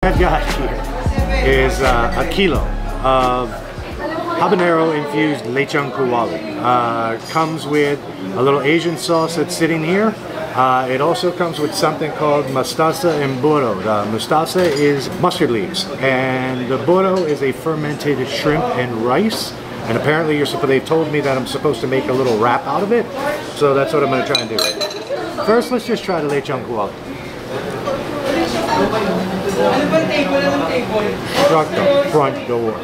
I've got here is uh, a kilo of habanero infused lechon kawali. Uh, comes with a little Asian sauce that's sitting here. Uh, it also comes with something called mustasa and buro. The mustasa is mustard leaves, and the buro is a fermented shrimp and rice. And apparently, you're. They told me that I'm supposed to make a little wrap out of it, so that's what I'm going to try and do. First, let's just try the lechon kawali. Front. Front door.